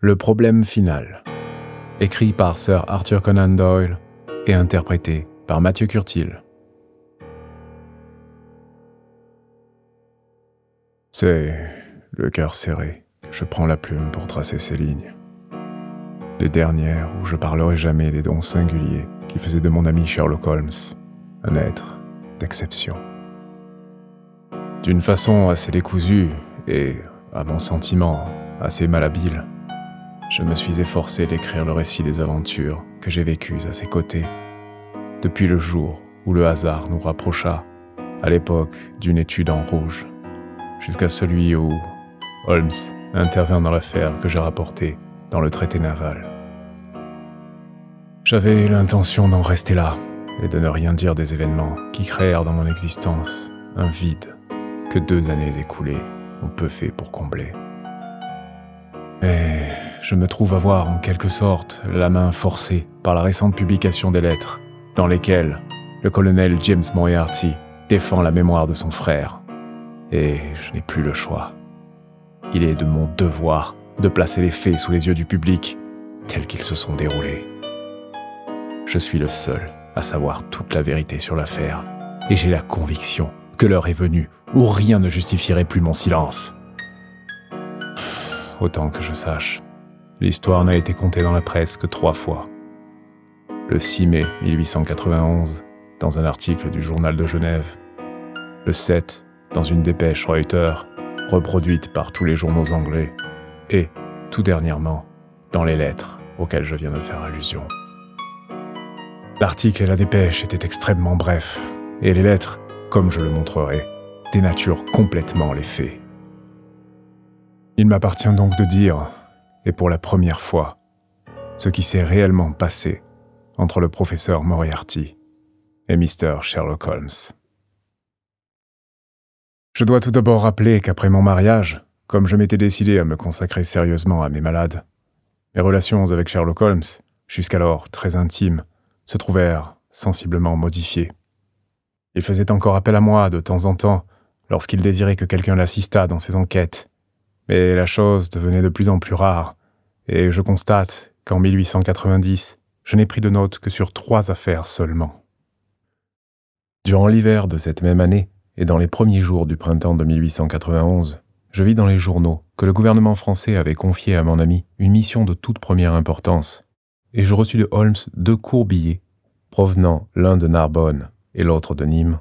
Le problème final. Écrit par Sir Arthur Conan Doyle et interprété par Mathieu Curtil. C'est le cœur serré que je prends la plume pour tracer ces lignes. Les dernières où je parlerai jamais des dons singuliers qui faisaient de mon ami Sherlock Holmes un être d'exception. D'une façon assez décousue et, à mon sentiment, assez malhabile, je me suis efforcé d'écrire le récit des aventures que j'ai vécues à ses côtés, depuis le jour où le hasard nous rapprocha, à l'époque d'une étude en rouge, jusqu'à celui où Holmes intervient dans l'affaire que j'ai rapportée dans le traité naval. J'avais l'intention d'en rester là et de ne rien dire des événements qui créèrent dans mon existence un vide que deux années écoulées ont peu fait pour combler. Je me trouve avoir en quelque sorte la main forcée par la récente publication des lettres dans lesquelles le colonel James Moriarty défend la mémoire de son frère. Et je n'ai plus le choix. Il est de mon devoir de placer les faits sous les yeux du public tels qu'ils se sont déroulés. Je suis le seul à savoir toute la vérité sur l'affaire, et j'ai la conviction que l'heure est venue où rien ne justifierait plus mon silence. Autant que je sache, l'histoire n'a été contée dans la presse que trois fois. Le 6 mai 1891, dans un article du Journal de Genève. Le 7, dans une dépêche Reuters, reproduite par tous les journaux anglais. Et, tout dernièrement, dans les lettres auxquelles je viens de faire allusion. L'article et la dépêche étaient extrêmement brefs, et les lettres, comme je le montrerai, dénaturent complètement les faits. Il m'appartient donc de dire, et pour la première fois, ce qui s'est réellement passé entre le professeur Moriarty et Mr. Sherlock Holmes. Je dois tout d'abord rappeler qu'après mon mariage, comme je m'étais décidé à me consacrer sérieusement à mes malades, mes relations avec Sherlock Holmes, jusqu'alors très intimes, se trouvèrent sensiblement modifiées. Il faisait encore appel à moi de temps en temps lorsqu'il désirait que quelqu'un l'assistât dans ses enquêtes, mais la chose devenait de plus en plus rare, et je constate qu'en 1890, je n'ai pris de notes que sur trois affaires seulement. Durant l'hiver de cette même année, et dans les premiers jours du printemps de 1891, je vis dans les journaux que le gouvernement français avait confié à mon ami une mission de toute première importance, et je reçus de Holmes deux courts billets, provenant l'un de Narbonne et l'autre de Nîmes,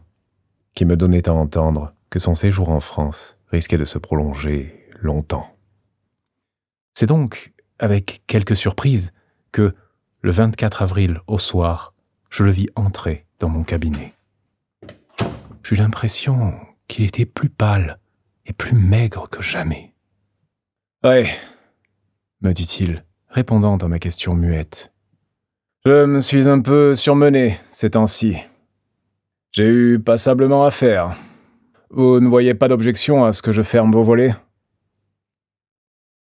qui me donnaient à entendre que son séjour en France risquait de se prolonger longtemps. C'est donc avec quelque surprise que, le 24 avril au soir, je le vis entrer dans mon cabinet. J'eus l'impression qu'il était plus pâle et plus maigre que jamais. Ouais, me dit-il, répondant à ma question muette. Je me suis un peu surmené ces temps-ci. J'ai eu passablement à faire. Vous ne voyez pas d'objection à ce que je ferme vos volets?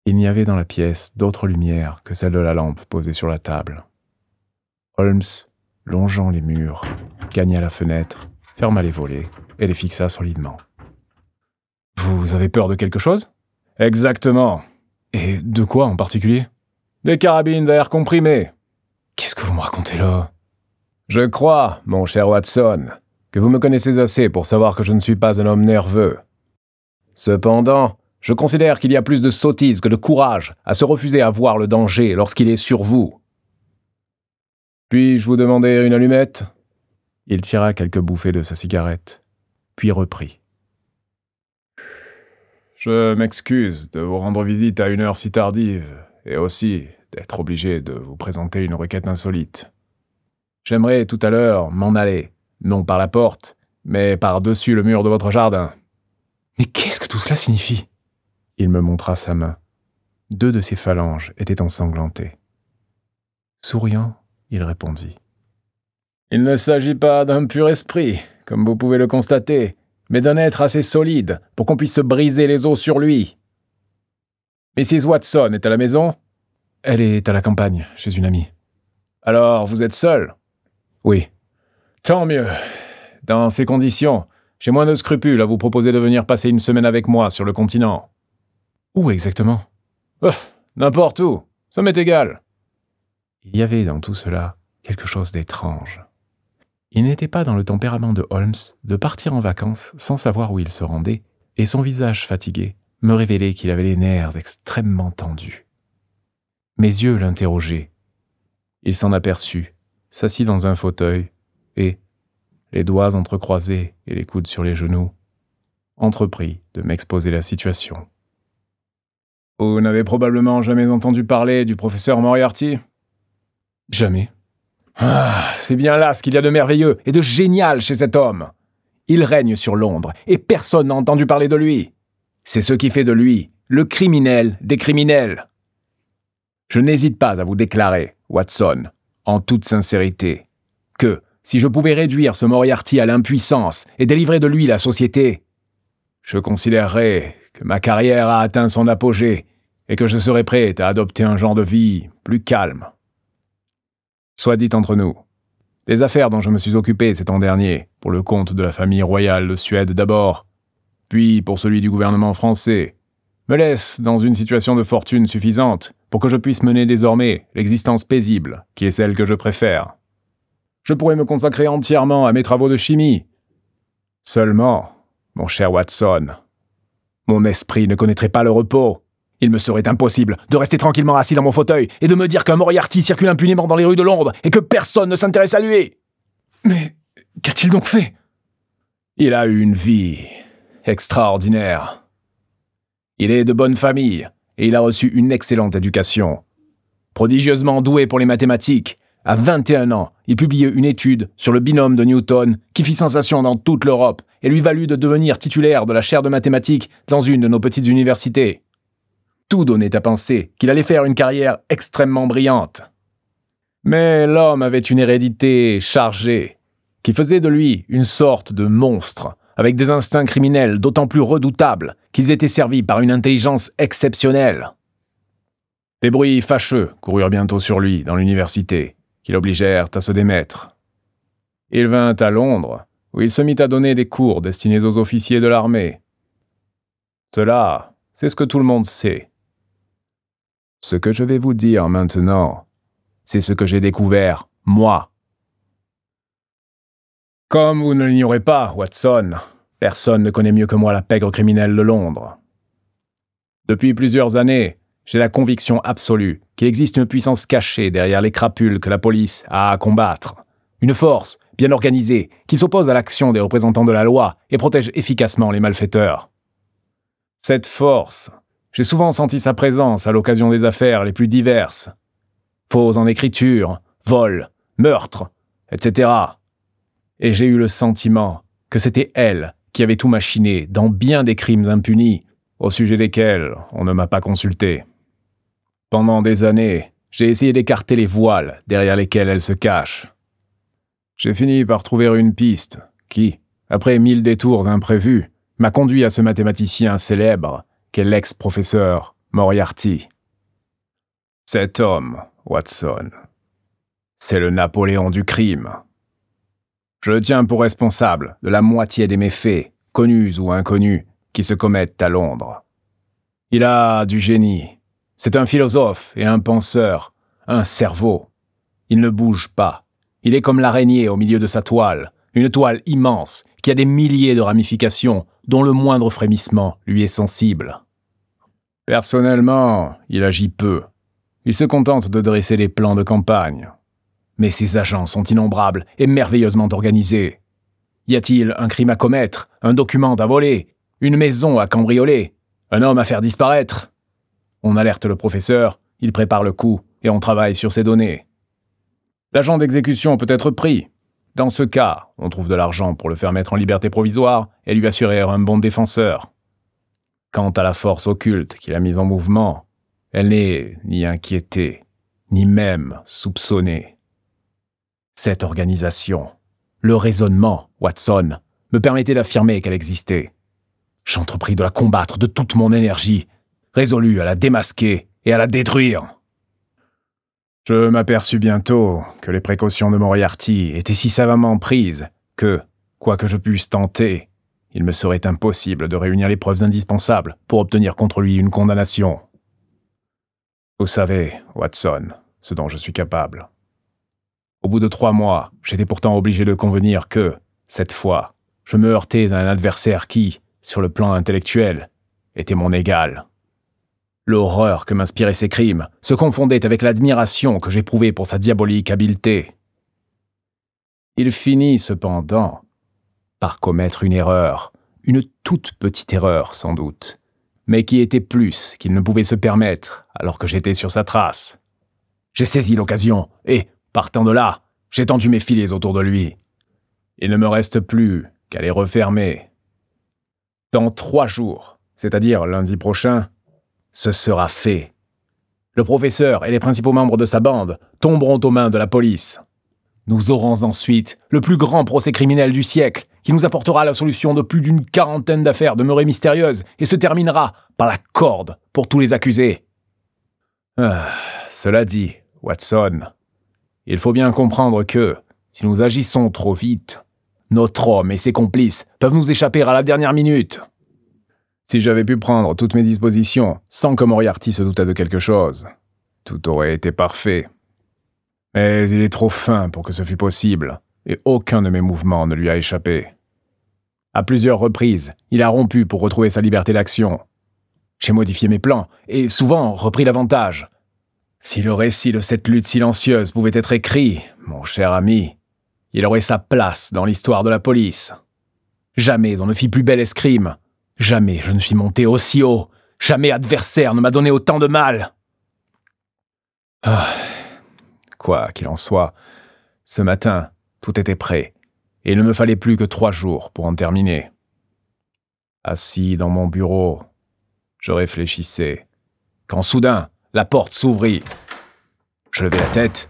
Il n'y avait dans la pièce d'autre lumière que celle de la lampe posée sur la table. Holmes, longeant les murs, gagna la fenêtre, ferma les volets et les fixa solidement. Vous avez peur de quelque chose? Exactement. Et de quoi en particulier? Des carabines d'air comprimé. Qu'est-ce que vous me racontez là? Je crois, mon cher Watson, que vous me connaissez assez pour savoir que je ne suis pas un homme nerveux. Cependant, je considère qu'il y a plus de sottise que de courage à se refuser à voir le danger lorsqu'il est sur vous. Puis-je vous demander une allumette? Il tira quelques bouffées de sa cigarette, puis reprit. Je m'excuse de vous rendre visite à une heure si tardive, et aussi d'être obligé de vous présenter une requête insolite. J'aimerais tout à l'heure m'en aller, non par la porte, mais par-dessus le mur de votre jardin. Mais qu'est-ce que tout cela signifie? Il me montra sa main. Deux de ses phalanges étaient ensanglantées. Souriant, il répondit. Il ne s'agit pas d'un pur esprit, comme vous pouvez le constater, mais d'un être assez solide pour qu'on puisse se briser les os sur lui. Mrs. Watson est à la maison Elle est à la campagne, chez une amie. Alors, vous êtes seul? Oui. Tant mieux. Dans ces conditions, j'ai moins de scrupules à vous proposer de venir passer une semaine avec moi sur le continent. Où exactement? Oh, N'importe où. Ça m'est égal. Il y avait dans tout cela quelque chose d'étrange. Il n'était pas dans le tempérament de Holmes de partir en vacances sans savoir où il se rendait, et son visage fatigué me révélait qu'il avait les nerfs extrêmement tendus. Mes yeux l'interrogeaient. Il s'en aperçut, s'assit dans un fauteuil, et, les doigts entrecroisés et les coudes sur les genoux, entreprit de m'exposer la situation. Vous n'avez probablement jamais entendu parler du professeur Moriarty? Jamais. Ah, c'est bien là ce qu'il y a de merveilleux et de génial chez cet homme. Il règne sur Londres et personne n'a entendu parler de lui. C'est ce qui fait de lui le criminel des criminels. Je n'hésite pas à vous déclarer, Watson, en toute sincérité, que si je pouvais réduire ce Moriarty à l'impuissance et délivrer de lui la société, je considérerais que ma carrière a atteint son apogée et que je serais prêt à adopter un genre de vie plus calme. Soit dit entre nous, les affaires dont je me suis occupé cet an dernier, pour le compte de la famille royale de Suède d'abord, puis pour celui du gouvernement français, me laissent dans une situation de fortune suffisante pour que je puisse mener désormais l'existence paisible, qui est celle que je préfère. Je pourrais me consacrer entièrement à mes travaux de chimie. Seulement, mon cher Watson, mon esprit ne connaîtrait pas le repos. Il me serait impossible de rester tranquillement assis dans mon fauteuil et de me dire qu'un Moriarty circule impunément dans les rues de Londres et que personne ne s'intéresse à lui. Mais qu'a-t-il donc fait? Il a eu une vie extraordinaire. Il est de bonne famille et il a reçu une excellente éducation. Prodigieusement doué pour les mathématiques, à 21 ans, il publiait une étude sur le binôme de Newton qui fit sensation dans toute l'Europe et lui valut de devenir titulaire de la chaire de mathématiques dans une de nos petites universités. Tout donnait à penser qu'il allait faire une carrière extrêmement brillante. Mais l'homme avait une hérédité chargée, qui faisait de lui une sorte de monstre, avec des instincts criminels d'autant plus redoutables qu'ils étaient servis par une intelligence exceptionnelle. Des bruits fâcheux coururent bientôt sur lui dans l'université, qui l'obligèrent à se démettre. Il vint à Londres, où il se mit à donner des cours destinés aux officiers de l'armée. Cela, c'est ce que tout le monde sait. Ce que je vais vous dire maintenant, c'est ce que j'ai découvert, moi. Comme vous ne l'ignorez pas, Watson, personne ne connaît mieux que moi la pègre criminelle de Londres. Depuis plusieurs années, j'ai la conviction absolue qu'il existe une puissance cachée derrière les crapules que la police a à combattre. Une force, bien organisée, qui s'oppose à l'action des représentants de la loi et protège efficacement les malfaiteurs. Cette force, j'ai souvent senti sa présence à l'occasion des affaires les plus diverses. Faux en écriture, vol, meurtre, etc. Et j'ai eu le sentiment que c'était elle qui avait tout machiné dans bien des crimes impunis, au sujet desquels on ne m'a pas consulté. Pendant des années, j'ai essayé d'écarter les voiles derrière lesquels elle se cache. J'ai fini par trouver une piste qui, après mille détours imprévus, m'a conduit à ce mathématicien célèbre qu'est l'ex-professeur Moriarty. Cet homme, Watson, c'est le Napoléon du crime. Je le tiens pour responsable de la moitié des méfaits, connus ou inconnus, qui se commettent à Londres. Il a du génie. C'est un philosophe et un penseur, un cerveau. Il ne bouge pas. Il est comme l'araignée au milieu de sa toile, une toile immense qui a des milliers de ramifications dont le moindre frémissement lui est sensible. Personnellement, il agit peu. Il se contente de dresser les plans de campagne. Mais ses agents sont innombrables et merveilleusement organisés. Y a-t-il un crime à commettre, un document à voler, une maison à cambrioler, un homme à faire disparaître? On alerte le professeur, il prépare le coup et on travaille sur ses données. L'agent d'exécution peut être pris. Dans ce cas, on trouve de l'argent pour le faire mettre en liberté provisoire et lui assurer un bon défenseur. Quant à la force occulte qu'il a mise en mouvement, elle n'est ni inquiétée, ni même soupçonnée. Cette organisation, le raisonnement, Watson, me permettait d'affirmer qu'elle existait. J'entrepris de la combattre de toute mon énergie, résolu à la démasquer et à la détruire. Je m'aperçus bientôt que les précautions de Moriarty étaient si savamment prises que, quoi que je puisse tenter, il me serait impossible de réunir les preuves indispensables pour obtenir contre lui une condamnation. Vous savez, Watson, ce dont je suis capable. Au bout de trois mois, j'étais pourtant obligé de convenir que, cette fois, je me heurtais à un adversaire qui, sur le plan intellectuel, était mon égal. L'horreur que m'inspiraient ses crimes se confondait avec l'admiration que j'éprouvais pour sa diabolique habileté. Il finit cependant par commettre une erreur, une toute petite erreur sans doute, mais qui était plus qu'il ne pouvait se permettre alors que j'étais sur sa trace. J'ai saisi l'occasion et, partant de là, j'ai tendu mes filets autour de lui. Il ne me reste plus qu'à les refermer. Dans trois jours, c'est-à-dire lundi prochain, ce sera fait. Le professeur et les principaux membres de sa bande tomberont aux mains de la police. Nous aurons ensuite le plus grand procès criminel du siècle, qui nous apportera la solution de plus d'une quarantaine d'affaires demeurées mystérieuses et se terminera par la corde pour tous les accusés. Ah, cela dit, Watson, il faut bien comprendre que, si nous agissons trop vite, notre homme et ses complices peuvent nous échapper à la dernière minute. Si j'avais pu prendre toutes mes dispositions sans que Moriarty se doutât de quelque chose, tout aurait été parfait. Mais il est trop fin pour que ce fût possible, et aucun de mes mouvements ne lui a échappé. À plusieurs reprises, il a rompu pour retrouver sa liberté d'action. J'ai modifié mes plans, et souvent repris l'avantage. Si le récit de cette lutte silencieuse pouvait être écrit, mon cher ami, il aurait sa place dans l'histoire de la police. Jamais on ne fit plus bel escrime. Jamais je ne suis monté aussi haut. Jamais adversaire ne m'a donné autant de mal. Ah. Quoi qu'il en soit, ce matin, tout était prêt, et il ne me fallait plus que trois jours pour en terminer. Assis dans mon bureau, je réfléchissais, quand soudain, la porte s'ouvrit. Je levai la tête.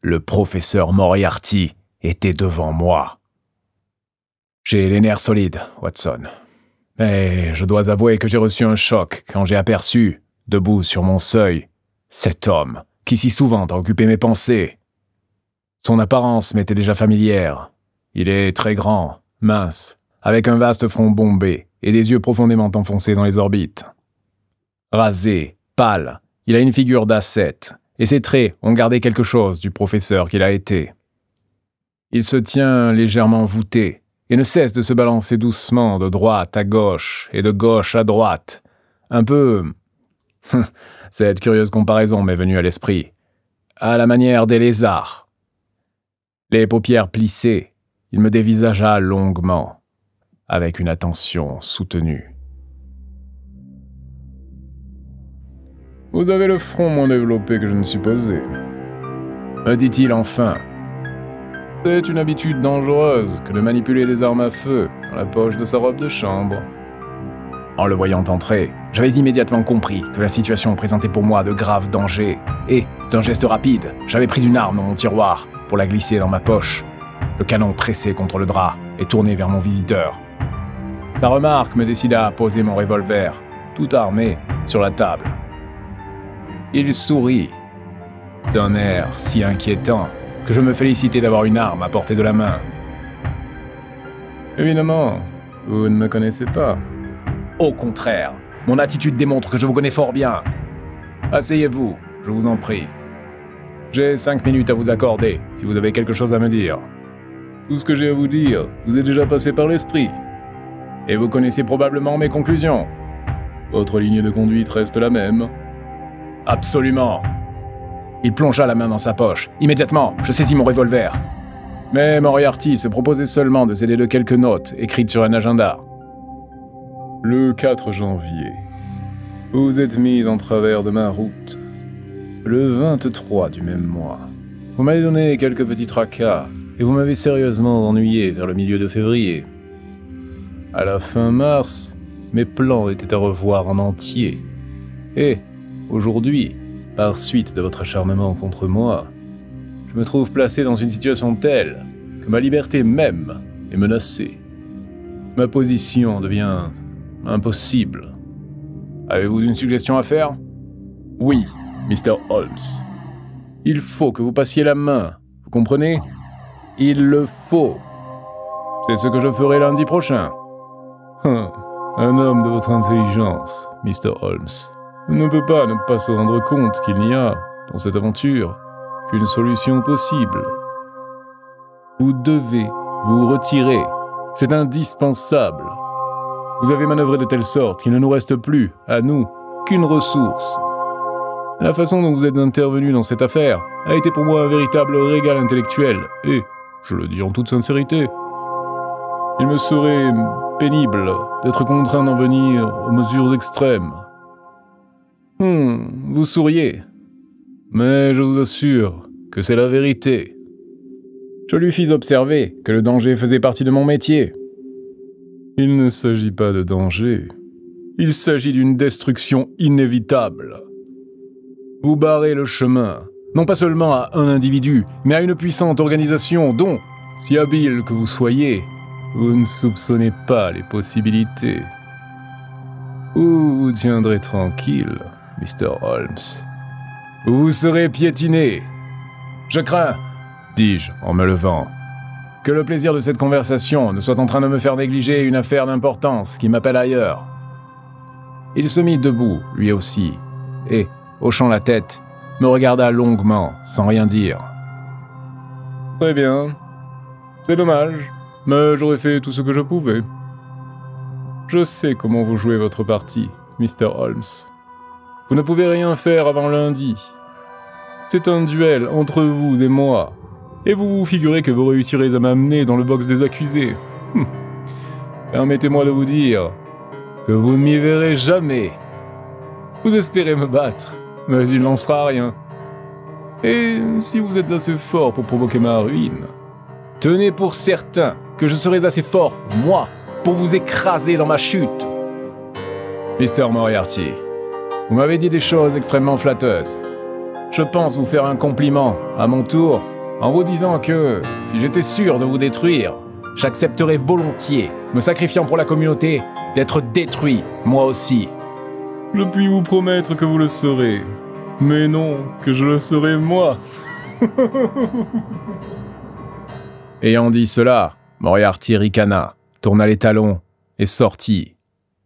Le professeur Moriarty était devant moi. J'ai les nerfs solides, Watson. Mais je dois avouer que j'ai reçu un choc quand j'ai aperçu, debout sur mon seuil, cet homme qui si souvent a occupé mes pensées. Son apparence m'était déjà familière. Il est très grand, mince, avec un vaste front bombé et des yeux profondément enfoncés dans les orbites. Rasé, pâle, il a une figure d'ascète, et ses traits ont gardé quelque chose du professeur qu'il a été. Il se tient légèrement voûté, et ne cesse de se balancer doucement de droite à gauche et de gauche à droite, un peu Cette curieuse comparaison m'est venue à l'esprit. À la manière des lézards. Les paupières plissées, il me dévisagea longuement, avec une attention soutenue. Vous avez le front moins développé que je ne supposais. Me dit-il enfin. C'est une habitude dangereuse que de manipuler des armes à feu dans la poche de sa robe de chambre. En le voyant entrer, j'avais immédiatement compris que la situation présentait pour moi de graves dangers, et, d'un geste rapide, j'avais pris une arme dans mon tiroir pour la glisser dans ma poche, le canon pressé contre le drap et tourné vers mon visiteur. Sa remarque me décida à poser mon revolver, tout armé, sur la table. Il sourit, d'un air si inquiétant que je me félicitais d'avoir une arme à portée de la main. Évidemment, vous ne me connaissez pas. Au contraire, mon attitude démontre que je vous connais fort bien. Asseyez-vous, je vous en prie. J'ai cinq minutes à vous accorder, si vous avez quelque chose à me dire. Tout ce que j'ai à vous dire vous est déjà passé par l'esprit. Et vous connaissez probablement mes conclusions. Votre ligne de conduite reste la même. Absolument. Il plongea la main dans sa poche. Immédiatement, je saisis mon revolver. Mais Moriarty se proposait seulement de céder de quelques notes écrites sur un agenda. Le 4 janvier, vous êtes mis en travers de ma route. Le 23 du même mois, vous m'avez donné quelques petits tracas et vous m'avez sérieusement ennuyé vers le milieu de février. À la fin mars, mes plans étaient à revoir en entier. Et, aujourd'hui, par suite de votre acharnement contre moi, je me trouve placé dans une situation telle que ma liberté même est menacée. Ma position devient Impossible. Avez-vous une suggestion à faire? Oui, Mr. Holmes. Il faut que vous passiez la main. Vous comprenez? Il le faut. C'est ce que je ferai lundi prochain. Un homme de votre intelligence, Mr. Holmes. Ne peut pas ne pas se rendre compte qu'il n'y a, dans cette aventure, qu'une solution possible. Vous devez vous retirer. C'est indispensable. Vous avez manœuvré de telle sorte qu'il ne nous reste plus, à nous, qu'une ressource. La façon dont vous êtes intervenu dans cette affaire a été pour moi un véritable régal intellectuel, et, je le dis en toute sincérité, il me serait pénible d'être contraint d'en venir aux mesures extrêmes. Hum, vous souriez, mais je vous assure que c'est la vérité. Je lui fis observer que le danger faisait partie de mon métier. Il ne s'agit pas de danger, il s'agit d'une destruction inévitable. Vous barrez le chemin, non pas seulement à un individu, mais à une puissante organisation dont, si habile que vous soyez, vous ne soupçonnez pas les possibilités. Ou vous tiendrez tranquille, Mr. Holmes. Ou vous serez piétiné. Je crains, dis-je en me levant, que le plaisir de cette conversation ne soit en train de me faire négliger une affaire d'importance qui m'appelle ailleurs. Il se mit debout, lui aussi, et, hochant la tête, me regarda longuement, sans rien dire. Très bien. C'est dommage mais j'aurais fait tout ce que je pouvais. Je sais comment vous jouez votre partie, Mr. Holmes. Vous ne pouvez rien faire avant lundi. C'est un duel entre vous et moi. Et vous vous figurez que vous réussirez à m'amener dans le box des accusés. Hum. Permettez-moi de vous dire que vous ne m'y verrez jamais. Vous espérez me battre, mais il n'en sera rien. Et si vous êtes assez fort pour provoquer ma ruine, tenez pour certain que je serai assez fort, moi, pour vous écraser dans ma chute. Mister Moriarty, vous m'avez dit des choses extrêmement flatteuses. Je pense vous faire un compliment, à mon tour, en vous disant que, si j'étais sûr de vous détruire, j'accepterais volontiers, me sacrifiant pour la communauté, d'être détruit, moi aussi. Je puis vous promettre que vous le serez. Mais non, que je le serai moi. Ayant dit cela, Moriarty ricana, tourna les talons et sortit,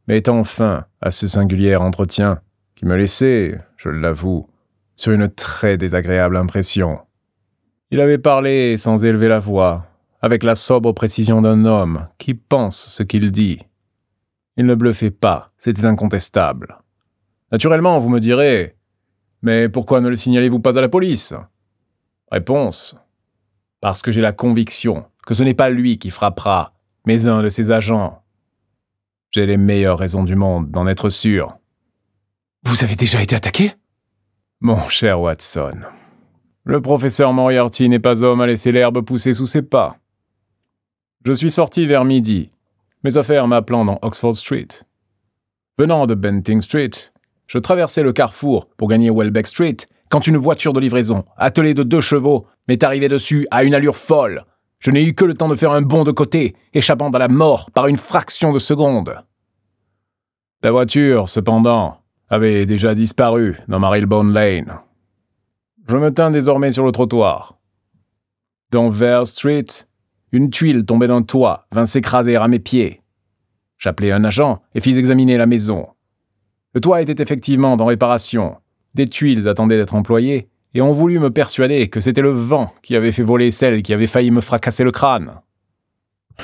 mettant fin à ce singulier entretien qui me laissait, je l'avoue, sur une très désagréable impression. Il avait parlé sans élever la voix, avec la sobre précision d'un homme qui pense ce qu'il dit. Il ne bluffait pas, c'était incontestable. Naturellement, vous me direz, mais pourquoi ne le signalez-vous pas à la police? Réponse. Parce que j'ai la conviction que ce n'est pas lui qui frappera, mais un de ses agents. J'ai les meilleures raisons du monde d'en être sûr. Vous avez déjà été attaqué? Mon cher Watson, le professeur Moriarty n'est pas homme à laisser l'herbe pousser sous ses pas. Je suis sorti vers midi, mes affaires m'appelant dans Oxford Street. Venant de Benting Street, je traversais le carrefour pour gagner Welbeck Street quand une voiture de livraison, attelée de deux chevaux, m'est arrivée dessus à une allure folle, je n'ai eu que le temps de faire un bond de côté, échappant à la mort par une fraction de seconde. La voiture, cependant, avait déjà disparu dans Marylebone Lane. Je me tins désormais sur le trottoir. Dans Vere Street, une tuile tombée d'un toit vint s'écraser à mes pieds. J'appelai un agent et fis examiner la maison. Le toit était effectivement en réparation. Des tuiles attendaient d'être employées, et ont voulu me persuader que c'était le vent qui avait fait voler celle qui avait failli me fracasser le crâne.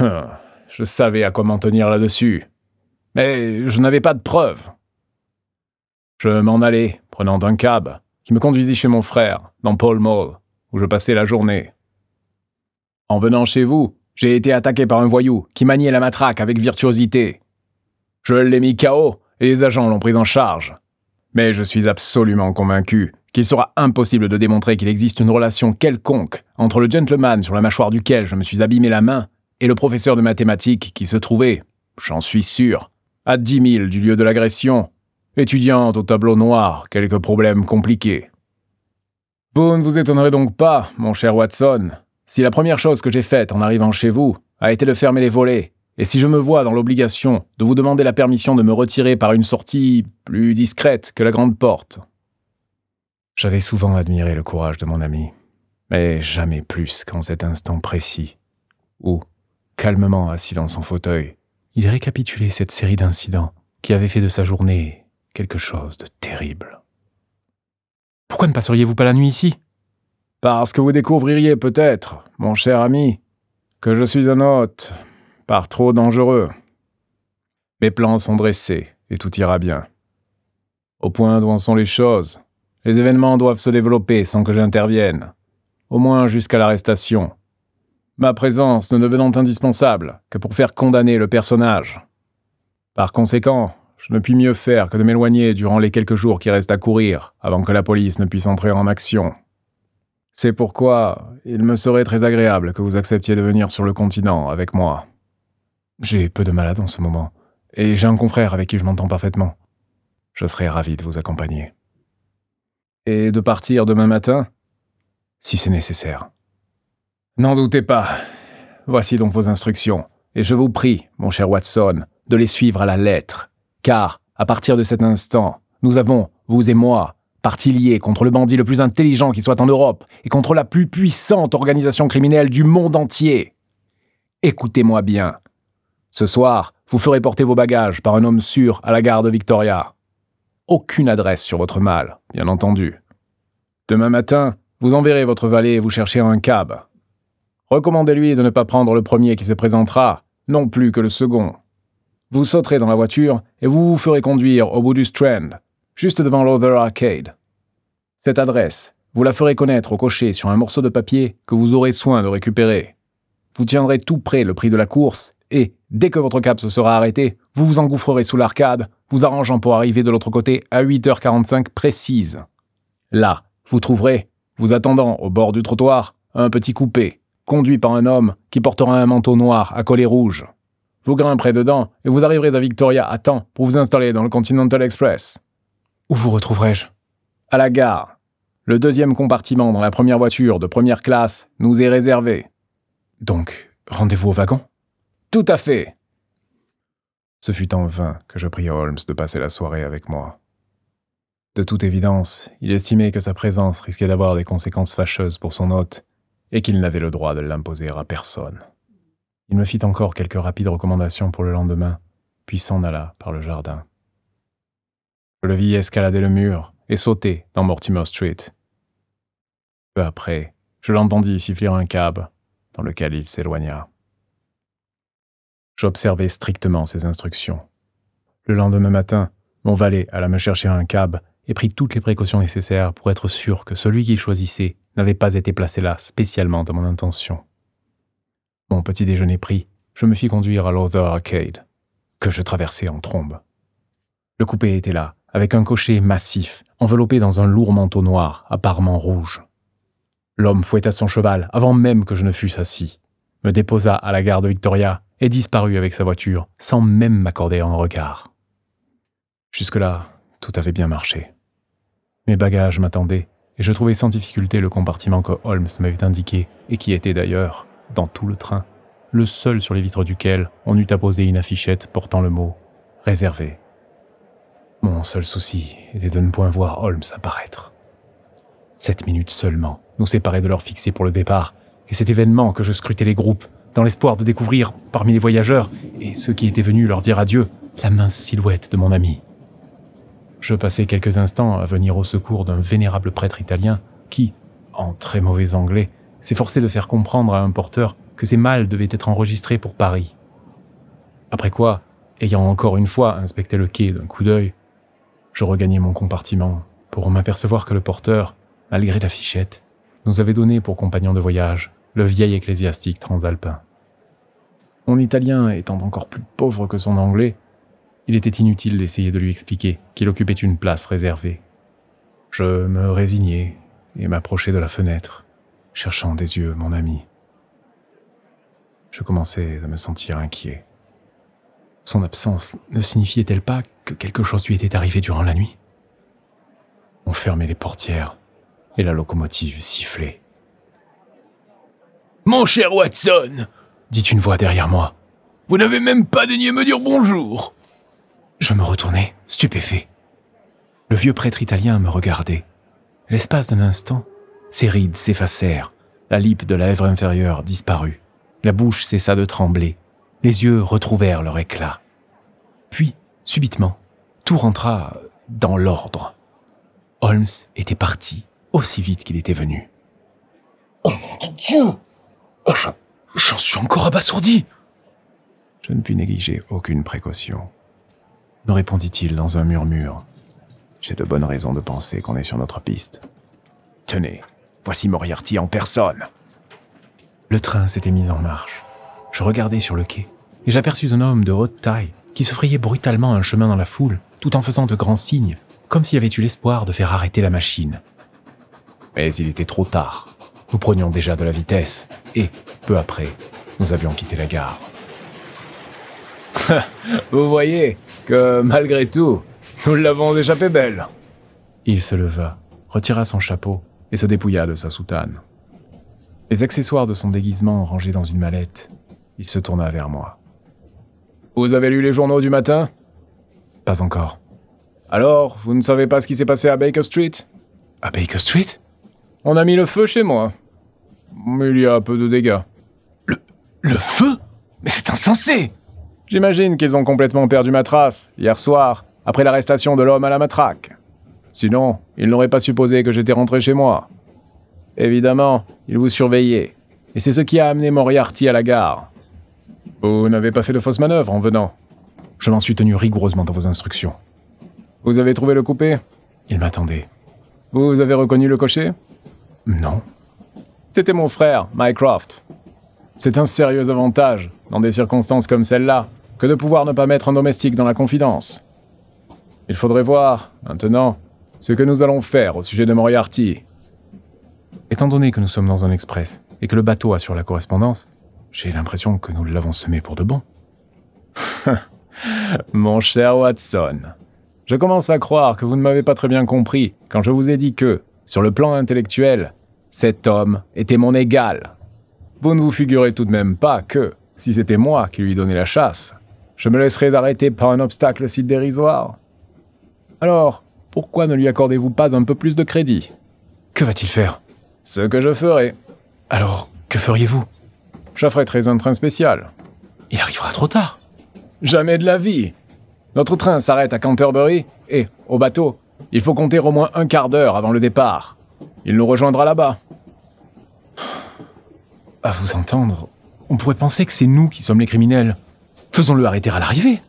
Hum, je savais à quoi m'en tenir là-dessus, mais je n'avais pas de preuves. Je m'en allais, prenant un cab, qui me conduisit chez mon frère, dans Paul Mall, où je passais la journée. En venant chez vous, j'ai été attaqué par un voyou qui maniait la matraque avec virtuosité. Je l'ai mis KO et les agents l'ont pris en charge. Mais je suis absolument convaincu qu'il sera impossible de démontrer qu'il existe une relation quelconque entre le gentleman sur la mâchoire duquel je me suis abîmé la main et le professeur de mathématiques qui se trouvait, j'en suis sûr, à dix milles du lieu de l'agression, étudiant au tableau noir quelques problèmes compliqués. Vous ne vous étonnerez donc pas, mon cher Watson, si la première chose que j'ai faite en arrivant chez vous a été de fermer les volets, et si je me vois dans l'obligation de vous demander la permission de me retirer par une sortie plus discrète que la grande porte. J'avais souvent admiré le courage de mon ami, mais jamais plus qu'en cet instant précis, où, calmement assis dans son fauteuil, il récapitulait cette série d'incidents qui avaient fait de sa journée quelque chose de terrible. Pourquoi ne passeriez-vous pas la nuit ici? Parce que vous découvririez peut-être, mon cher ami, que je suis un hôte, par trop dangereux. Mes plans sont dressés, et tout ira bien. Au point d'où en sont les choses, les événements doivent se développer sans que j'intervienne, au moins jusqu'à l'arrestation. Ma présence ne devenant indispensable que pour faire condamner le personnage. Par conséquent, je ne puis mieux faire que de m'éloigner durant les quelques jours qui restent à courir avant que la police ne puisse entrer en action. C'est pourquoi il me serait très agréable que vous acceptiez de venir sur le continent avec moi. J'ai peu de malades en ce moment, et j'ai un confrère avec qui je m'entends parfaitement. Je serais ravi de vous accompagner. Et de partir demain matin Si c'est nécessaire. N'en doutez pas. Voici donc vos instructions, et je vous prie, mon cher Watson, de les suivre à la lettre, car, à partir de cet instant, nous avons, vous et moi, parti liés contre le bandit le plus intelligent qui soit en Europe et contre la plus puissante organisation criminelle du monde entier. Écoutez-moi bien. Ce soir, vous ferez porter vos bagages par un homme sûr à la gare de Victoria. Aucune adresse sur votre mal, bien entendu. Demain matin, vous enverrez votre valet et vous chercher un cab. Recommandez-lui de ne pas prendre le premier qui se présentera, non plus que le second. Vous sauterez dans la voiture et vous vous ferez conduire au bout du Strand, juste devant l'Other Arcade. Cette adresse, vous la ferez connaître au cocher sur un morceau de papier que vous aurez soin de récupérer. Vous tiendrez tout près le prix de la course et, dès que votre cab se sera arrêté, vous vous engouffrerez sous l'arcade, vous arrangeant pour arriver de l'autre côté à 8h45 précise. Là, vous trouverez, vous attendant au bord du trottoir, un petit coupé, conduit par un homme qui portera un manteau noir à collet rouge. Vous grimperez dedans et vous arriverez à Victoria à temps pour vous installer dans le Continental Express. Où vous retrouverai-je À la gare. Le deuxième compartiment dans la première voiture de première classe nous est réservé. Donc, rendez-vous au wagon? Tout à fait. Ce fut en vain que je pris Holmes de passer la soirée avec moi. De toute évidence, il estimait que sa présence risquait d'avoir des conséquences fâcheuses pour son hôte, et qu'il n'avait le droit de l'imposer à personne. Il me fit encore quelques rapides recommandations pour le lendemain, puis s'en alla par le jardin. Je le vis escalader le mur et sauter dans Mortimer Street. Peu après, je l'entendis siffler un cab, dans lequel il s'éloigna. J'observai strictement ses instructions. Le lendemain matin, mon valet alla me chercher un cab et prit toutes les précautions nécessaires pour être sûr que celui qu'il choisissait n'avait pas été placé là spécialement dans mon intention. Mon petit déjeuner pris, je me fis conduire à l'Other Arcade, que je traversai en trombe. Le coupé était là, avec un cocher massif, enveloppé dans un lourd manteau noir, à parement rouge. L'homme fouetta son cheval avant même que je ne fusse assis, me déposa à la gare de Victoria et disparut avec sa voiture, sans même m'accorder un regard. Jusque-là, tout avait bien marché. Mes bagages m'attendaient, et je trouvais sans difficulté le compartiment que Holmes m'avait indiqué, et qui était d'ailleurs, dans tout le train, le seul sur les vitres duquel on eût apposé une affichette portant le mot réservé. Mon seul souci était de ne point voir Holmes apparaître. Sept minutes seulement nous séparaient de l'heure fixée pour le départ, et cet événement que je scrutais les groupes, dans l'espoir de découvrir, parmi les voyageurs et ceux qui étaient venus leur dire adieu, la mince silhouette de mon ami. Je passai quelques instants à venir au secours d'un vénérable prêtre italien qui, en très mauvais anglais, s'efforçait de faire comprendre à un porteur que ses malles devaient être enregistrés pour Paris. Après quoi, ayant encore une fois inspecté le quai d'un coup d'œil, je regagnai mon compartiment pour m'apercevoir que le porteur, malgré la fichette, nous avait donné pour compagnon de voyage le vieil ecclésiastique transalpin. Mon italien étant encore plus pauvre que son anglais, il était inutile d'essayer de lui expliquer qu'il occupait une place réservée. Je me résignai et m'approchai de la fenêtre, cherchant des yeux mon ami. Je commençais à me sentir inquiet. Son absence ne signifiait-elle pas que quelque chose lui était arrivé durant la nuit? On fermait les portières et la locomotive sifflait. Mon cher Watson dit une voix derrière moi. Vous n'avez même pas daigné me dire bonjour je me retournai, stupéfait. Le vieux prêtre italien me regardait. L'espace d'un instant, ses rides s'effacèrent, la lippe de la lèvre inférieure disparut, la bouche cessa de trembler, les yeux retrouvèrent leur éclat. Puis, subitement, tout rentra dans l'ordre. Holmes était parti aussi vite qu'il était venu. Oh mon Dieu oh, J'en suis encore abasourdi Je ne pus négliger aucune précaution. Me répondit-il dans un murmure. J'ai de bonnes raisons de penser qu'on est sur notre piste. Tenez, voici Moriarty en personne. Le train s'était mis en marche. Je regardais sur le quai et j'aperçus un homme de haute taille qui se frayait brutalement un chemin dans la foule tout en faisant de grands signes, comme s'il avait eu l'espoir de faire arrêter la machine. Mais il était trop tard. Nous prenions déjà de la vitesse et, peu après, nous avions quitté la gare. Vous voyez que, malgré tout, nous l'avons échappé belle. Il se leva, retira son chapeau et se dépouilla de sa soutane. Les accessoires de son déguisement rangés dans une mallette, il se tourna vers moi. Vous avez lu les journaux du matin? Pas encore. Alors, vous ne savez pas ce qui s'est passé à Baker Street? À Baker Street? On a mis le feu chez moi. Mais il y a peu de dégâts. Le, le feu? Mais c'est insensé J'imagine qu'ils ont complètement perdu ma trace, hier soir, après l'arrestation de l'homme à la matraque. Sinon, ils n'auraient pas supposé que j'étais rentré chez moi. Évidemment, ils vous surveillaient. Et c'est ce qui a amené Moriarty à la gare. Vous n'avez pas fait de fausse manœuvre en venant. Je m'en suis tenu rigoureusement dans vos instructions. Vous avez trouvé le coupé? Il m'attendait. Vous avez reconnu le cocher? Non. C'était mon frère, Mycroft. C'est un sérieux avantage, dans des circonstances comme celle-là, que de pouvoir ne pas mettre un domestique dans la confidence. Il faudrait voir, maintenant, ce que nous allons faire au sujet de Moriarty. Étant donné que nous sommes dans un express et que le bateau assure la correspondance, j'ai l'impression que nous l'avons semé pour de bon. Mon cher Watson, je commence à croire que vous ne m'avez pas très bien compris quand je vous ai dit que, sur le plan intellectuel, cet homme était mon égal. Vous ne vous figurez tout de même pas que, si c'était moi qui lui donnais la chasse, je me laisserais arrêter par un obstacle si dérisoire Alors, pourquoi ne lui accordez-vous pas un peu plus de crédit? Que va-t-il faire? Ce que je ferai. Alors, que feriez-vous? J'affréterai un train spécial. Il arrivera trop tard. Jamais de la vie. Notre train s'arrête à Canterbury et, au bateau, il faut compter au moins un quart d'heure avant le départ. Il nous rejoindra là-bas. À vous entendre, on pourrait penser que c'est nous qui sommes les criminels. Faisons-le arrêter à l'arrivée.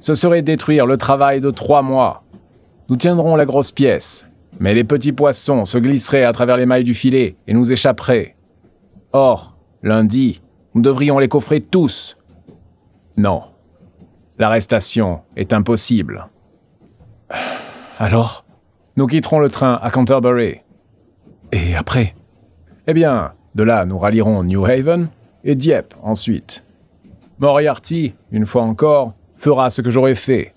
Ce serait détruire le travail de trois mois. Nous tiendrons la grosse pièce, mais les petits poissons se glisseraient à travers les mailles du filet et nous échapperaient. Or, lundi, nous devrions les coffrer tous. Non. L'arrestation est impossible. Alors? Nous quitterons le train à Canterbury. Et après? Eh bien, de là, nous rallierons New Haven et Dieppe ensuite. Moriarty, une fois encore, fera ce que j'aurais fait.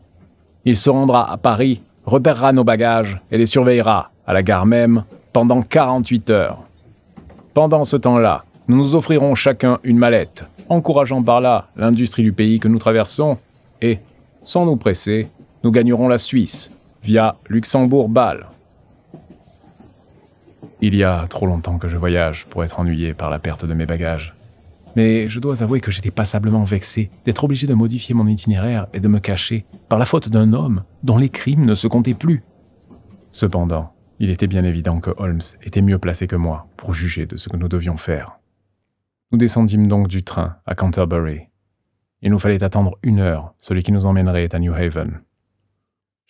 Il se rendra à Paris, repérera nos bagages et les surveillera, à la gare même, pendant 48 heures. Pendant ce temps-là, nous nous offrirons chacun une mallette, encourageant par là l'industrie du pays que nous traversons, et, sans nous presser, nous gagnerons la Suisse, via Luxembourg-Bâle. Il y a trop longtemps que je voyage pour être ennuyé par la perte de mes bagages. Mais je dois avouer que j'étais passablement vexé d'être obligé de modifier mon itinéraire et de me cacher par la faute d'un homme dont les crimes ne se comptaient plus. Cependant, il était bien évident que Holmes était mieux placé que moi pour juger de ce que nous devions faire. Nous descendîmes donc du train à Canterbury. Il nous fallait attendre une heure, celui qui nous emmènerait à New Haven.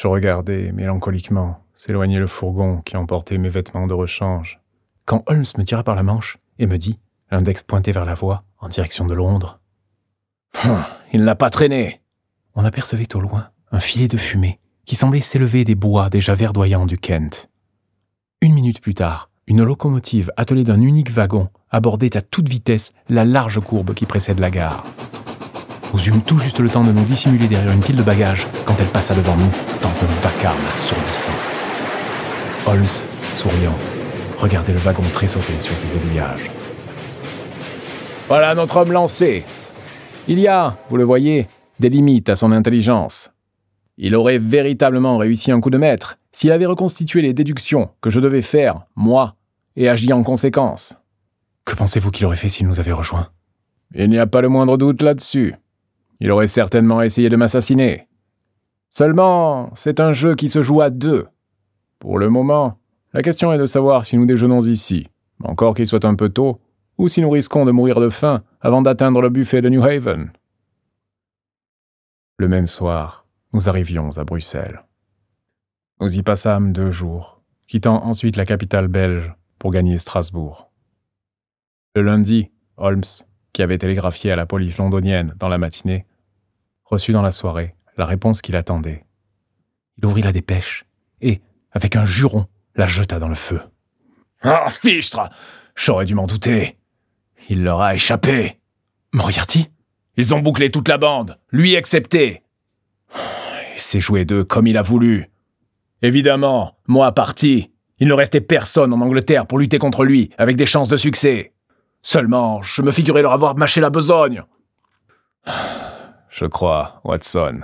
Je regardais mélancoliquement s'éloigner le fourgon qui emportait mes vêtements de rechange, quand Holmes me tira par la manche et me dit, l'index pointé vers la voie, en direction de Londres. Hum, il n'a pas traîné. On apercevait au loin un filet de fumée qui semblait s'élever des bois déjà verdoyants du Kent. Une minute plus tard, une locomotive attelée d'un unique wagon abordait à toute vitesse la large courbe qui précède la gare. Nous eûmes tout juste le temps de nous dissimuler derrière une pile de bagages quand elle passa devant nous dans un vacarme assourdissant. Holmes, souriant, regardait le wagon tressauter sur ses aiguillages. Voilà notre homme lancé. Il y a, vous le voyez, des limites à son intelligence. Il aurait véritablement réussi un coup de maître s'il avait reconstitué les déductions que je devais faire, moi, et agi en conséquence. Que pensez-vous qu'il aurait fait s'il nous avait rejoints? Il n'y a pas le moindre doute là-dessus. Il aurait certainement essayé de m'assassiner. Seulement, c'est un jeu qui se joue à deux. Pour le moment, la question est de savoir si nous déjeunons ici, encore qu'il soit un peu tôt, ou si nous risquons de mourir de faim avant d'atteindre le buffet de New Haven. Le même soir, nous arrivions à Bruxelles. Nous y passâmes deux jours, quittant ensuite la capitale belge pour gagner Strasbourg. Le lundi, Holmes, qui avait télégraphié à la police londonienne dans la matinée, reçut dans la soirée la réponse qu'il attendait. Il ouvrit la dépêche et, avec un juron, la jeta dans le feu. Ah, fichtre J'aurais dû m'en douter. Il leur a échappé. Moriarty? Ils ont bouclé toute la bande, lui excepté. Il s'est joué d'eux comme il a voulu. Évidemment, moi parti, il ne restait personne en Angleterre pour lutter contre lui, avec des chances de succès. Seulement, je me figurais leur avoir mâché la besogne. Je crois, Watson,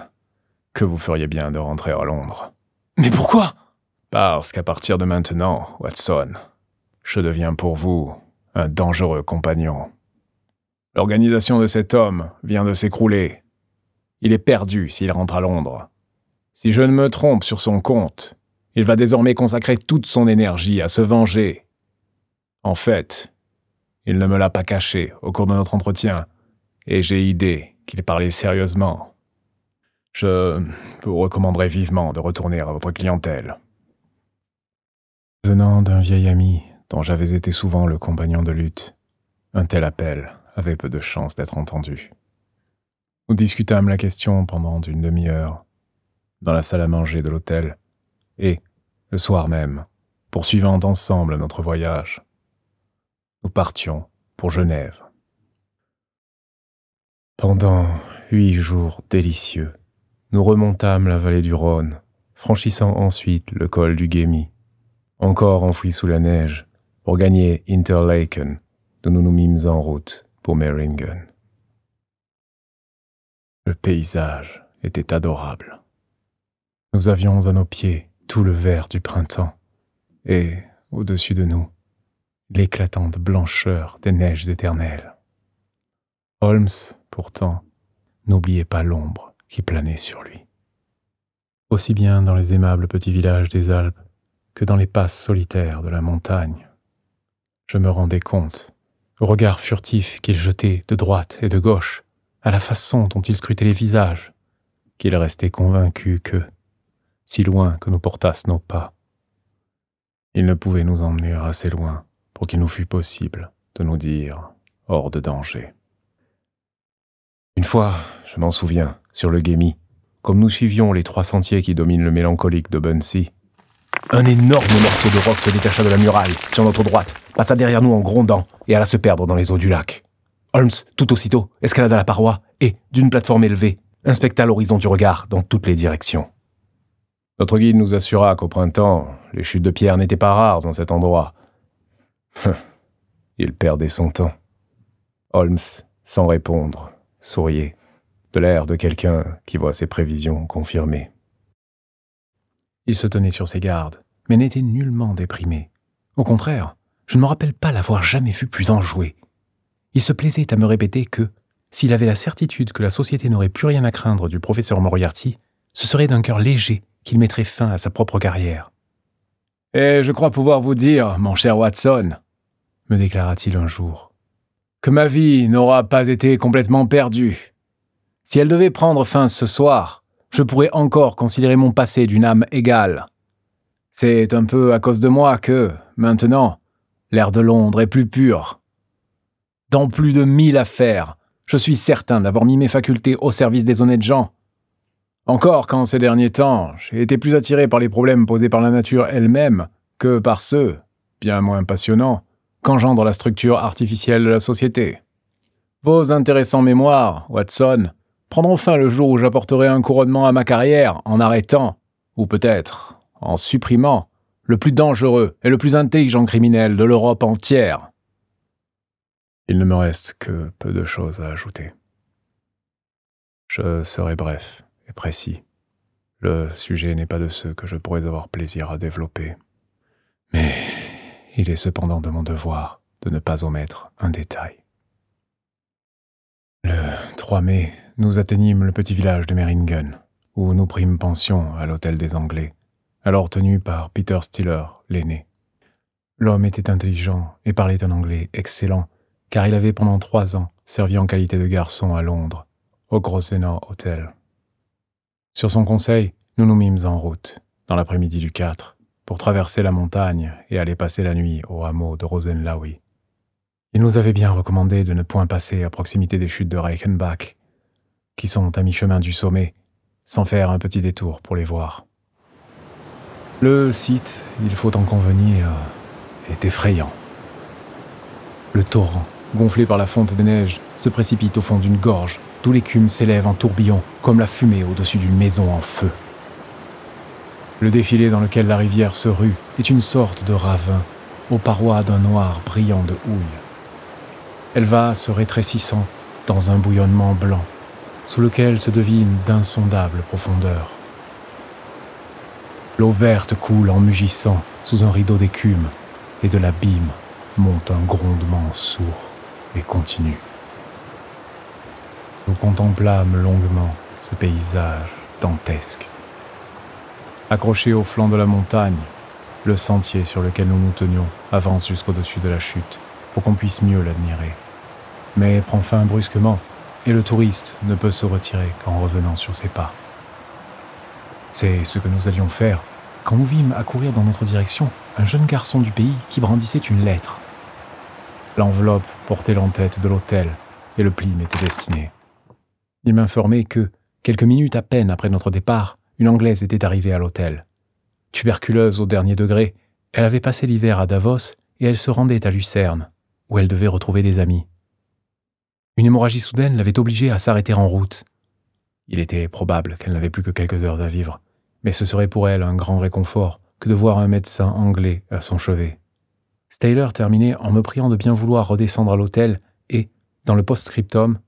que vous feriez bien de rentrer à Londres. Mais pourquoi? Parce qu'à partir de maintenant, Watson, je deviens pour vous un dangereux compagnon. L'organisation de cet homme vient de s'écrouler. Il est perdu s'il rentre à Londres. Si je ne me trompe sur son compte, il va désormais consacrer toute son énergie à se venger. En fait, il ne me l'a pas caché au cours de notre entretien, et j'ai idée qu'il parlait sérieusement. Je vous recommanderais vivement de retourner à votre clientèle. Venant d'un vieil ami dont j'avais été souvent le compagnon de lutte, un tel appel avait peu de chance d'être entendu. Nous discutâmes la question pendant une demi-heure dans la salle à manger de l'hôtel, et, le soir même, poursuivant ensemble notre voyage, nous partions pour Genève. Pendant huit jours délicieux, nous remontâmes la vallée du Rhône, franchissant ensuite le col du Guémy, encore enfoui sous la neige, pour gagner Interlaken, nous nous mîmes en route pour Meiringen. Le paysage était adorable. Nous avions à nos pieds tout le vert du printemps, et, au-dessus de nous, l'éclatante blancheur des neiges éternelles. Holmes, pourtant, n'oubliait pas l'ombre qui planait sur lui. Aussi bien dans les aimables petits villages des Alpes que dans les passes solitaires de la montagne. Je me rendais compte, au regard furtif qu'il jetait de droite et de gauche, à la façon dont il scrutait les visages, qu'il restait convaincu que, si loin que nous portassent nos pas, il ne pouvait nous emmener assez loin pour qu'il nous fût possible de nous dire hors de danger. Une fois, je m'en souviens, sur le Guémy, comme nous suivions les trois sentiers qui dominent le mélancolique de Bunsey, un énorme morceau de roc se détacha de la muraille, sur notre droite, passa derrière nous en grondant et alla se perdre dans les eaux du lac. Holmes, tout aussitôt, escalada la paroi et, d'une plateforme élevée, inspecta l'horizon du regard dans toutes les directions. Notre guide nous assura qu'au printemps, les chutes de pierre n'étaient pas rares en cet endroit. Il perdait son temps. Holmes, sans répondre, souriait, de l'air de quelqu'un qui voit ses prévisions confirmées. Il se tenait sur ses gardes, mais n'était nullement déprimé. Au contraire, je ne me rappelle pas l'avoir jamais vu plus enjoué. Il se plaisait à me répéter que, s'il avait la certitude que la société n'aurait plus rien à craindre du professeur Moriarty, ce serait d'un cœur léger qu'il mettrait fin à sa propre carrière. Et je crois pouvoir vous dire, mon cher Watson, me déclara-t-il un jour, que ma vie n'aura pas été complètement perdue. Si elle devait prendre fin ce soir, je pourrais encore considérer mon passé d'une âme égale. C'est un peu à cause de moi que, maintenant, l'air de Londres est plus pur. Dans plus de mille affaires, je suis certain d'avoir mis mes facultés au service des honnêtes gens encore quand ces derniers temps, j'ai été plus attiré par les problèmes posés par la nature elle-même que par ceux, bien moins passionnants, qu'engendre la structure artificielle de la société. Vos intéressants mémoires, Watson, prendront fin le jour où j'apporterai un couronnement à ma carrière en arrêtant, ou peut-être en supprimant, le plus dangereux et le plus intelligent criminel de l'Europe entière. Il ne me reste que peu de choses à ajouter. Je serai bref et précis. Le sujet n'est pas de ceux que je pourrais avoir plaisir à développer. Mais il est cependant de mon devoir de ne pas omettre un détail. Le 3 mai, nous atteignîmes le petit village de Meringen, où nous prîmes pension à l'hôtel des Anglais, alors tenu par Peter Stiller, l'aîné. L'homme était intelligent et parlait un anglais excellent, car il avait pendant trois ans servi en qualité de garçon à Londres, au Grosvenor Hotel. Sur son conseil, nous nous mîmes en route, dans l'après-midi du 4, pour traverser la montagne et aller passer la nuit au hameau de Rosenlaui. Il nous avait bien recommandé de ne point passer à proximité des chutes de Reichenbach, qui sont à mi-chemin du sommet, sans faire un petit détour pour les voir. Le site, il faut en convenir, est effrayant. Le torrent, gonflé par la fonte des neiges, se précipite au fond d'une gorge, d'où l'écume s'élève en tourbillon, comme la fumée au-dessus d'une maison en feu. Le défilé dans lequel la rivière se rue est une sorte de ravin, aux parois d'un noir brillant de houille. Elle va se rétrécissant dans un bouillonnement blanc, sous lequel se devinent d'insondables profondeurs. L'eau verte coule en mugissant sous un rideau d'écume, et de l'abîme monte un grondement sourd et continu. Nous contemplâmes longuement ce paysage dantesque. Accroché au flanc de la montagne, le sentier sur lequel nous nous tenions avance jusqu'au-dessus de la chute pour qu'on puisse mieux l'admirer. Mais prend fin brusquement et le touriste ne peut se retirer qu'en revenant sur ses pas. C'est ce que nous allions faire quand nous vîmes accourir dans notre direction un jeune garçon du pays qui brandissait une lettre. L'enveloppe portait l'entête de l'hôtel et le pli m'était destiné. Il m'informait que, quelques minutes à peine après notre départ, une Anglaise était arrivée à l'hôtel. Tuberculeuse au dernier degré, elle avait passé l'hiver à Davos et elle se rendait à Lucerne, où elle devait retrouver des amis. Une hémorragie soudaine l'avait obligée à s'arrêter en route. Il était probable qu'elle n'avait plus que quelques heures à vivre, mais ce serait pour elle un grand réconfort que de voir un médecin anglais à son chevet. Staylor terminait en me priant de bien vouloir redescendre à l'hôtel et, dans le post-scriptum,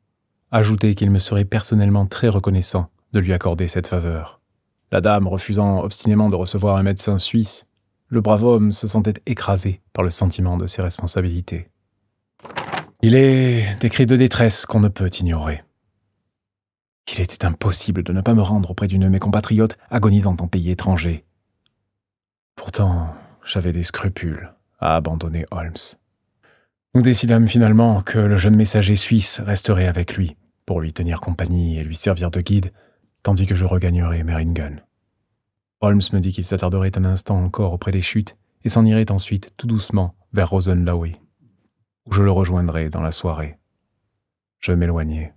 ajouter qu'il me serait personnellement très reconnaissant de lui accorder cette faveur. La dame refusant obstinément de recevoir un médecin suisse, le brave homme se sentait écrasé par le sentiment de ses responsabilités. Il est des cris de détresse qu'on ne peut ignorer. Il était impossible de ne pas me rendre auprès d'une de mes compatriotes agonisant en pays étranger. Pourtant, j'avais des scrupules à abandonner Holmes. Nous décidâmes finalement que le jeune messager suisse resterait avec lui pour lui tenir compagnie et lui servir de guide, tandis que je regagnerais Meringen. Holmes me dit qu'il s'attarderait un instant encore auprès des chutes et s'en irait ensuite tout doucement vers Rosenlaui je le rejoindrai dans la soirée. Je m'éloignai.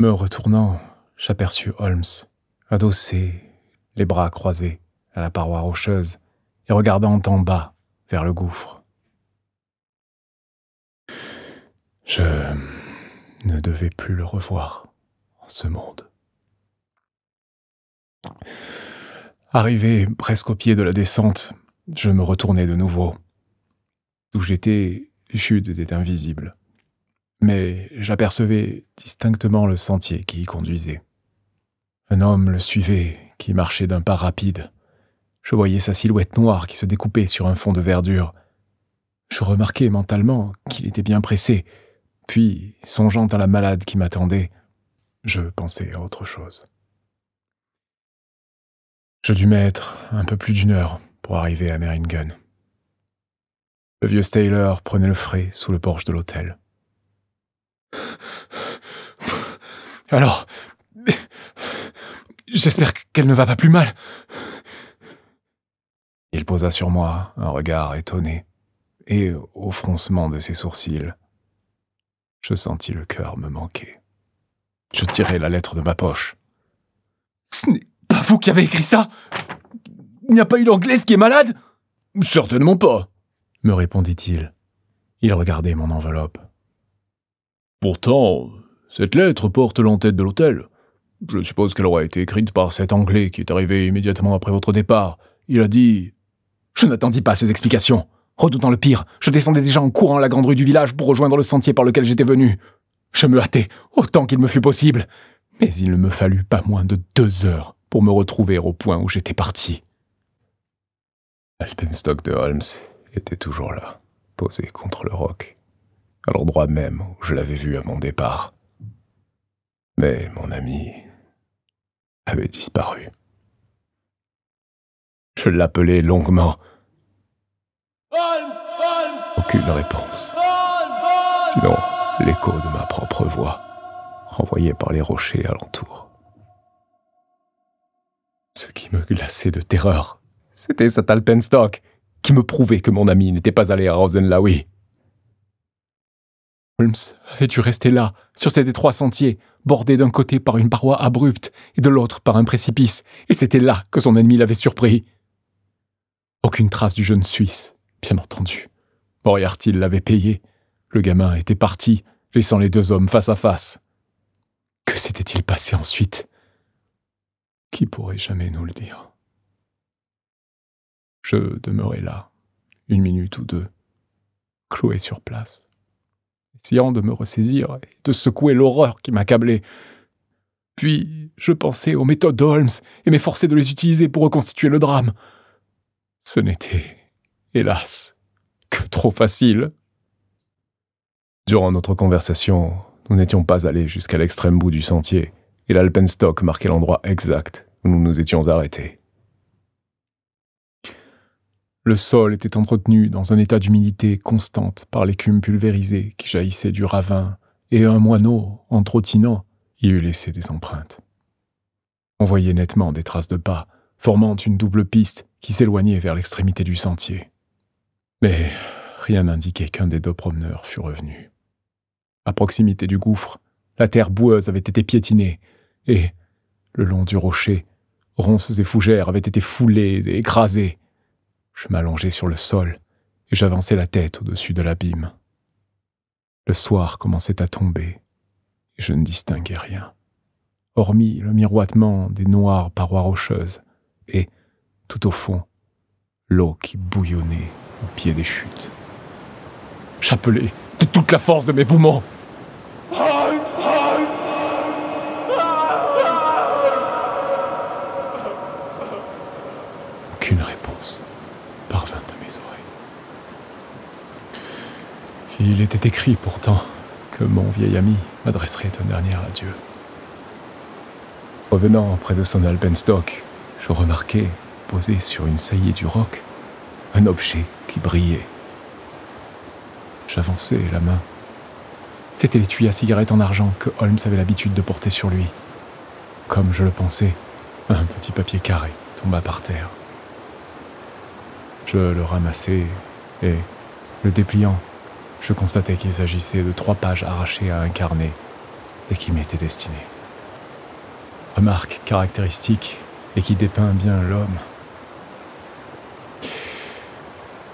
Me retournant, j'aperçus Holmes, adossé, les bras croisés, à la paroi rocheuse, et regardant en bas, vers le gouffre. Je ne devais plus le revoir en ce monde. Arrivé presque au pied de la descente, je me retournai de nouveau. D'où j'étais, les chutes étaient invisibles. Mais j'apercevais distinctement le sentier qui y conduisait. Un homme le suivait, qui marchait d'un pas rapide. Je voyais sa silhouette noire qui se découpait sur un fond de verdure. Je remarquai mentalement qu'il était bien pressé, puis, songeant à la malade qui m'attendait, je pensais à autre chose. Je dus mettre un peu plus d'une heure pour arriver à Meringen. Le vieux Staylor prenait le frais sous le porche de l'hôtel. Alors, j'espère qu'elle ne va pas plus mal. Il posa sur moi un regard étonné, et au froncement de ses sourcils, je sentis le cœur me manquer. Je tirai la lettre de ma poche. Ce n'est pas vous qui avez écrit ça Il n'y a pas eu l'anglaise qui est malade? Certainement pas me répondit-il. Il regardait mon enveloppe. Pourtant, cette lettre porte l'entête de l'hôtel. Je suppose qu'elle aura été écrite par cet Anglais qui est arrivé immédiatement après votre départ. Il a dit... Je n'attendis pas ces explications. Redoutant le pire, je descendais déjà en courant la grande rue du village pour rejoindre le sentier par lequel j'étais venu. Je me hâtais autant qu'il me fut possible. Mais il ne me fallut pas moins de deux heures pour me retrouver au point où j'étais parti. Alpenstock de Holmes était toujours là, posé contre le roc, à l'endroit même où je l'avais vu à mon départ. Mais, mon ami, avait disparu. Je l'appelais longuement. Aucune réponse. Sinon, l'écho de ma propre voix, renvoyé par les rochers alentour. Ce qui me glaçait de terreur, c'était cet alpenstock qui me prouvait que mon ami n'était pas allé à Rosenlaui. Holmes avait dû rester là, sur cet étroit sentier, bordé d'un côté par une paroi abrupte et de l'autre par un précipice, et c'était là que son ennemi l'avait surpris. Aucune trace du jeune Suisse, bien entendu. Moriarty l'avait payé. Le gamin était parti, laissant les deux hommes face à face. Que s'était-il passé ensuite? Qui pourrait jamais nous le dire? Je demeurai là, une minute ou deux, cloué sur place, essayant de me ressaisir et de secouer l'horreur qui m'accablait. Puis je pensais aux méthodes d'Holmes et m'efforçais de les utiliser pour reconstituer le drame. Ce n'était, hélas, que trop facile. Durant notre conversation, nous n'étions pas allés jusqu'à l'extrême bout du sentier, et l'alpenstock marquait l'endroit exact où nous nous étions arrêtés. Le sol était entretenu dans un état d'humidité constante par l'écume pulvérisée qui jaillissait du ravin, et un moineau, en trottinant, y eût laissé des empreintes. On voyait nettement des traces de pas, formant une double piste qui s'éloignait vers l'extrémité du sentier. Mais rien n'indiquait qu'un des deux promeneurs fût revenu. À proximité du gouffre, la terre boueuse avait été piétinée, et, le long du rocher, ronces et fougères avaient été foulées et écrasées. Je m'allongeai sur le sol, et j'avançai la tête au-dessus de l'abîme. Le soir commençait à tomber, et je ne distinguais rien, hormis le miroitement des noires parois rocheuses, et, tout au fond, l'eau qui bouillonnait au pied des chutes. J'appelais de toute la force de mes poumons réponse parvint à mes oreilles. Il était écrit pourtant que mon vieil ami m'adresserait un dernier adieu. Revenant près de son alpenstock, je remarquai, posé sur une saillie du roc, un objet qui brillait. J'avançai la main. C'était l'étui à cigarette en argent que Holmes avait l'habitude de porter sur lui. Comme je le pensais, un petit papier carré tomba par terre. Je le ramassai et, le dépliant, je constatai qu'il s'agissait de trois pages arrachées à un carnet et qui m'étaient destinées. Remarque caractéristique et qui dépeint bien l'homme.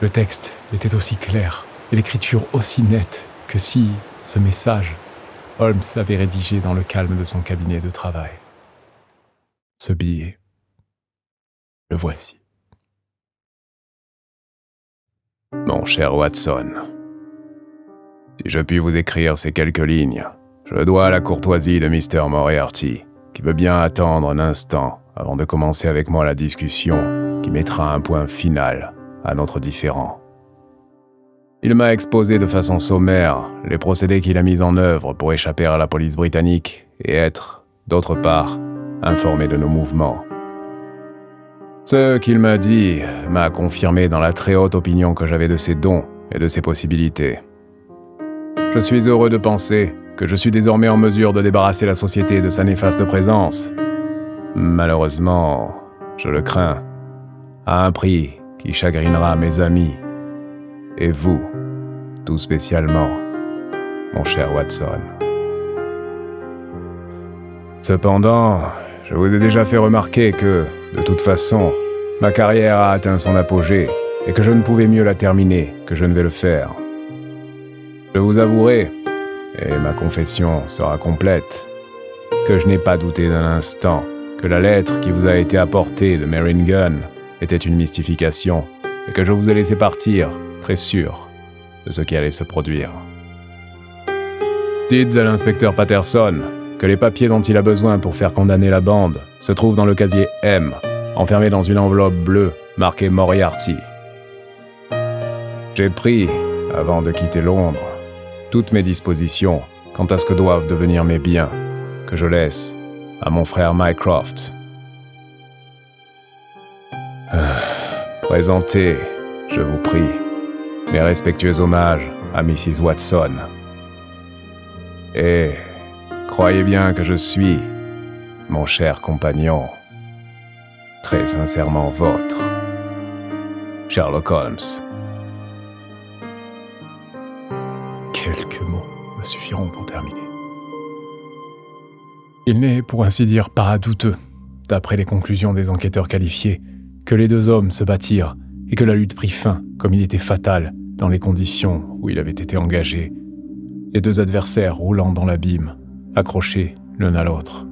Le texte était aussi clair et l'écriture aussi nette que si ce message, Holmes l'avait rédigé dans le calme de son cabinet de travail. Ce billet, le voici. Mon cher Watson, si je puis vous écrire ces quelques lignes, je dois à la courtoisie de Mr. Moriarty, qui veut bien attendre un instant avant de commencer avec moi la discussion qui mettra un point final à notre différend. Il m'a exposé de façon sommaire les procédés qu'il a mis en œuvre pour échapper à la police britannique et être, d'autre part, informé de nos mouvements. Ce qu'il m'a dit m'a confirmé dans la très haute opinion que j'avais de ses dons et de ses possibilités. Je suis heureux de penser que je suis désormais en mesure de débarrasser la société de sa néfaste présence. Malheureusement, je le crains, à un prix qui chagrinera mes amis et vous, tout spécialement, mon cher Watson. Cependant, je vous ai déjà fait remarquer que, de toute façon, ma carrière a atteint son apogée et que je ne pouvais mieux la terminer que je ne vais le faire. Je vous avouerai, et ma confession sera complète, que je n'ai pas douté d'un instant que la lettre qui vous a été apportée de Gunn était une mystification et que je vous ai laissé partir, très sûr de ce qui allait se produire. Dites à l'inspecteur Patterson que les papiers dont il a besoin pour faire condamner la bande se trouvent dans le casier M, enfermé dans une enveloppe bleue marquée Moriarty. J'ai pris, avant de quitter Londres, toutes mes dispositions quant à ce que doivent devenir mes biens, que je laisse à mon frère Mycroft. Ah, présentez, je vous prie, mes respectueux hommages à Mrs. Watson. Et croyez bien que je suis, mon cher compagnon, très sincèrement votre, Sherlock Holmes. Suffiront pour terminer. Il n'est, pour ainsi dire, pas douteux, d'après les conclusions des enquêteurs qualifiés, que les deux hommes se battirent et que la lutte prit fin, comme il était fatal, dans les conditions où il avait été engagé, les deux adversaires roulant dans l'abîme, accrochés l'un à l'autre.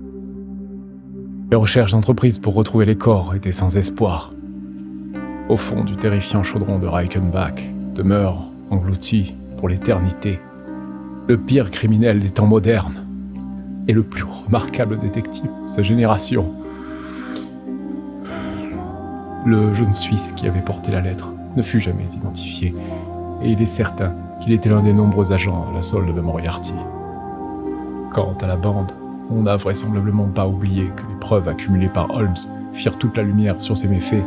Les recherches entreprises pour retrouver les corps étaient sans espoir. Au fond du terrifiant chaudron de Reichenbach demeure, englouti pour l'éternité, le pire criminel des temps modernes et le plus remarquable détective de sa génération. Le jeune Suisse qui avait porté la lettre ne fut jamais identifié, et il est certain qu'il était l'un des nombreux agents à la solde de Moriarty. Quant à la bande, on n'a vraisemblablement pas oublié que les preuves accumulées par Holmes firent toute la lumière sur ses méfaits,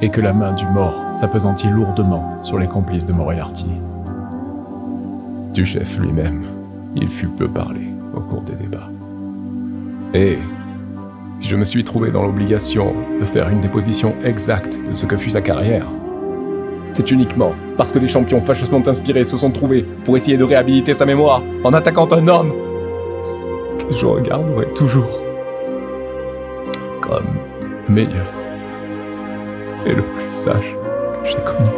et que la main du mort s'apesantit lourdement sur les complices de Moriarty. Du chef lui-même, il fut peu parlé au cours des débats. Et si je me suis trouvé dans l'obligation de faire une déposition exacte de ce que fut sa carrière, c'est uniquement parce que les champions fâcheusement inspirés se sont trouvés pour essayer de réhabiliter sa mémoire en attaquant un homme que je regarderai toujours comme le meilleur et le plus sage que j'ai connu.